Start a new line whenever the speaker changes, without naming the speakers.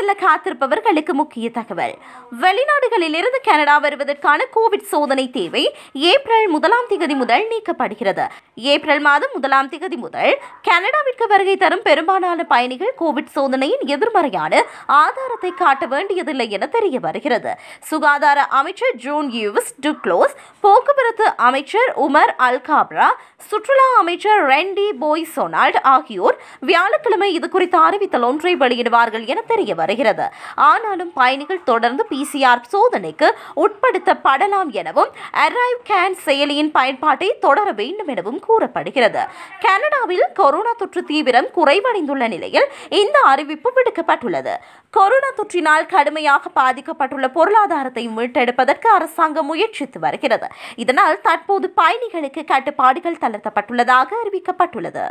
செல்ல காத்திருப்பவர்களுக்கு முக்கிய தகவல். வெளிநாடுகளில் இருந்து கனடா வருவதற்கான கோவிட் சோதனை தேவை. ஏப்ரல் முதலாம் திகதி முதல் நீக்கப்படுகிறது. ஏப்ரல் மாதம் முதலாம் திகதி முதல் கனடாவிற்கு வருகை தரும் பெரும்பாலான பயணிகள் கோவிட் சோதனையின் எதிர்மறையான ஆதாரத்தை காட்ட வேண்டியதில்லை என தெரிய வருகிறது. சுகாதார அமைச்சர் ஜூன் யூஸ் டுக்ளோஸ் போக்குவரத்து அமைச்சர் உமர் அல் காப்ரா சுற்றுலா அமைச்சர் ரெண்டி போய் சொனால்ட் ஆகியோர் வியாழக்கிழமை இது குறித்த அறிவித்தல் ஒன்றை வெளியிடுவார்கள் என தெரிய வருகிறது. ஆனாலும் பயணிகள் தொடர்ந்து பிசிஆர் சோதனைக்கு உட்படுத்தப்படலாம் எனவும் அரைவ் கேன் செயலியின் பயன்பாட்டை தொடர வேண்டும் எனவும் கூறப்படுகிறது. கனடாவில் கொரோனா தொற்று தீவிரம் குறைவடைந்துள்ள நிலையில் இந்த அறிவிப்பு விடுக்கப்பட்டுள்ளது. கொரோனா தொற்றினால் கடுமையாக பாதிக்கப்பட்டுள்ள பொருளாதாரத்தை மீட்டெடுப்பதற்கு அரசாங்கம் முயற்சித்து வருகிறது. இதனால் தற்போது பயணிகளுக்கு கட்டுப்பாடுகள் தளர்த்தப்பட்டுள்ளதாக அறிவிக்கப்பட்டுள்ளது.